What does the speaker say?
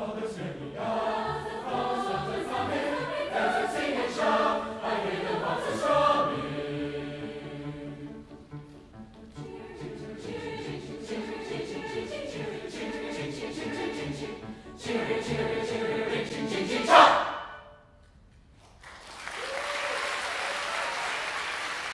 Father, Son,